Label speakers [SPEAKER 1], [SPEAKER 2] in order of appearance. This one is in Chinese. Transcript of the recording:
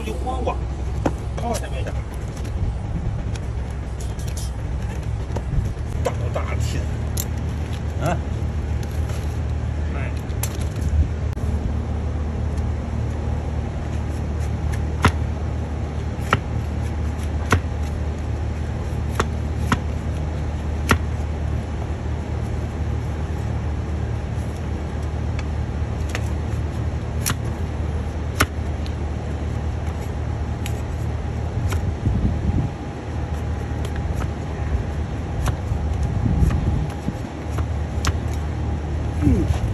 [SPEAKER 1] 出去晃晃，晃晃才没事。大大天，啊！hmm